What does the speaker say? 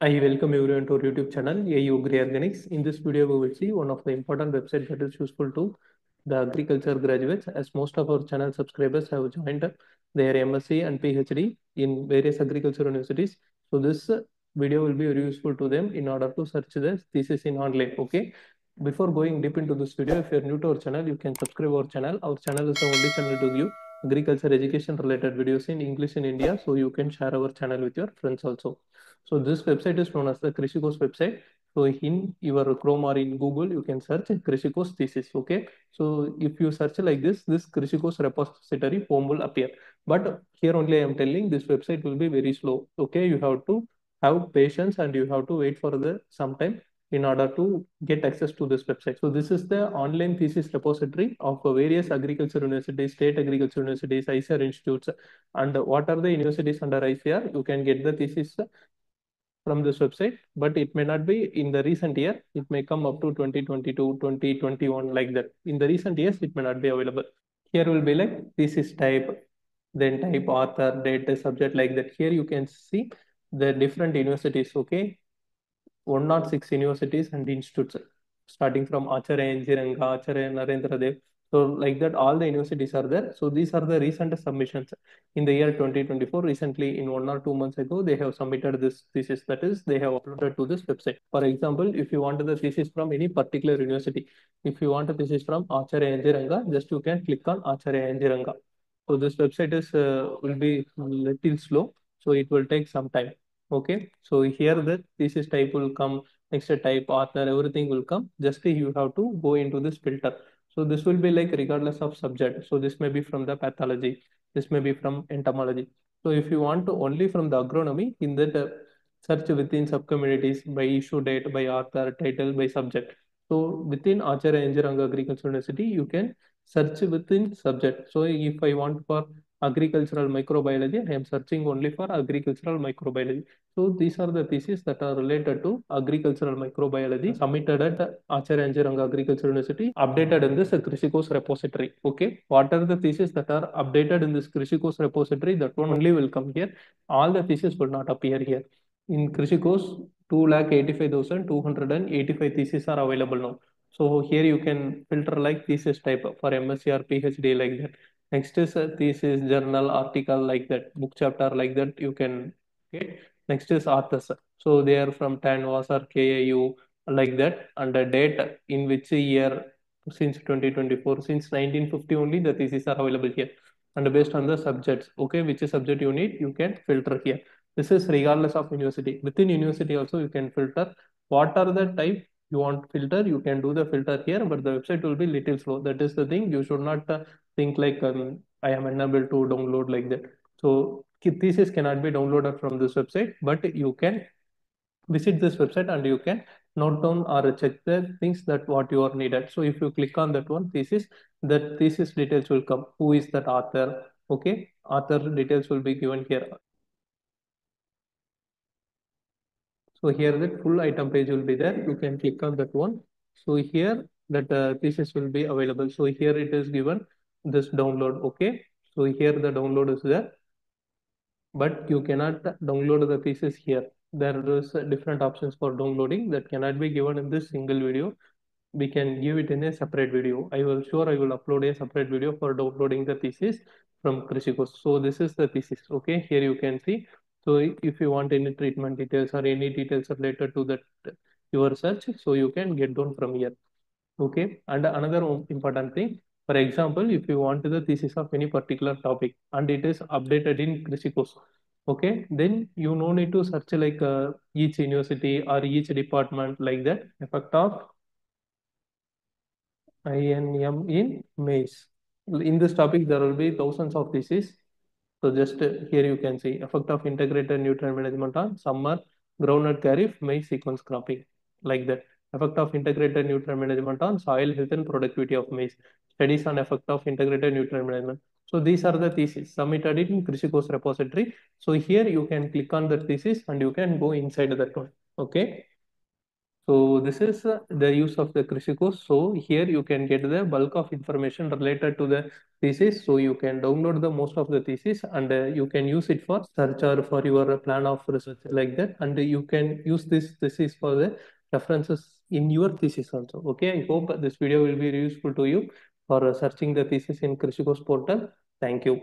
I welcome everyone to our YouTube channel, AU Agri Organics. In this video, we will see one of the important websites that is useful to the agriculture graduates, as most of our channel subscribers have joined their MSc and PhD in various agriculture universities. So this video will be very useful to them in order to search the thesis in online. Okay. Before going deep into this video, if you're new to our channel, you can subscribe our channel. Our channel is the only channel to give agriculture education related videos in English in India. So you can share our channel with your friends also. So this website is known as the Krishikosh website. So in your Chrome or in Google, you can search Krishikosh thesis. Okay. So if you search like this, this Krishikosh repository form will appear. But here only I am telling this website will be very slow. Okay. You have to have patience and you have to wait for the some time in order to get access to this website. So this is the online thesis repository of various agriculture universities, state agriculture universities, ICAR institutes, and what are the universities under ICAR? You can get the thesis from this website, but it may not be in the recent year. It may come up to 2022, 2021, like that. In the recent years, it may not be available. Here will be like thesis type, then type author, date, subject, like that. Here you can see the different universities, okay? 106 universities and institutes, starting from Acharya N. G. Ranga, Acharya Narendra Dev. So like that, all the universities are there. So these are the recent submissions in the year 2024. Recently, in one or two months ago, they have submitted this thesis. That is, they have uploaded to this website. For example, if you want the thesis from any particular university, if you want a thesis from Acharya N. G. Ranga, just you can click on Acharya N. G. Ranga. So this website is uh, will be little slow, so it will take some time. Okay, so here the thesis type will come, next type, author, everything will come. Just you have to go into this filter. So this will be like regardless of subject. So this may be from the pathology, this may be from entomology. So if you want to only from the agronomy, in that uh, search within subcommunities by issue date, by author, title, by subject. So within Acharya N. G. Ranga Agriculture University, you can search within subject. So if I want for agricultural microbiology, I am searching only for agricultural microbiology. So these are the theses that are related to agricultural microbiology submitted at Acharya N. G. Ranga Agricultural University, updated in this Krishikosh repository. Okay, what are the theses that are updated in this Krishikosh repository? That one only will come here. All the theses will not appear here. In Krishikosh, 2,85,285 theses are available now. So here you can filter like thesis type for MSc or PhD like that. Next is a thesis, journal, article like that, book chapter like that you can get. Next is authors. So they are from TANUVAS or KAU like that and the date in which year since 2024, since 1950 only the theses are available here. And based on the subjects, okay, which subject you need, you can filter here. This is regardless of university. Within university also you can filter what are the type you want filter, you can do the filter here, but the website will be little slow. That is the thing. You should not uh, think like um, I am unable to download like that. So thesis cannot be downloaded from this website, but you can visit this website and you can note down or check the things that what you are needed. So if you click on that one thesis, that thesis details will come. Who is that author? Okay, author details will be given here. So here the full item page will be there. You can click on that one. So here that uh, thesis will be available. So here it is given this download. Okay. So here the download is there, but you cannot download the thesis here. There is different options for downloading that cannot be given in this single video. We can give it in a separate video. I will sure I will upload a separate video for downloading the thesis from Krishikosh. So this is the thesis. Okay. Here you can see so if you want any treatment details or any details related to that your search, so you can get down from here. Okay. And another important thing, for example, if you want the thesis of any particular topic and it is updated in Krishikosh, okay, then you no need to search like uh, each university or each department like that. Effect of INM in maize. In this topic, there will be thousands of theses so just here you can see effect of integrated nutrient management on summer groundnut kharif maize sequence cropping like that. Effect of integrated nutrient management on soil health and productivity of maize. Studies on effect of integrated nutrient management. So these are the theses submitted in Krishikosh repository. So here you can click on the thesis and you can go inside that one. Okay. So this is uh, the use of the Krishikosh. So here you can get the bulk of information related to the thesis. So you can download the most of the thesis and uh, you can use it for search or for your plan of research like that. And you can use this thesis for the references in your thesis also. Okay, I hope this video will be useful to you for uh, searching the thesis in Krishikosh portal. Thank you.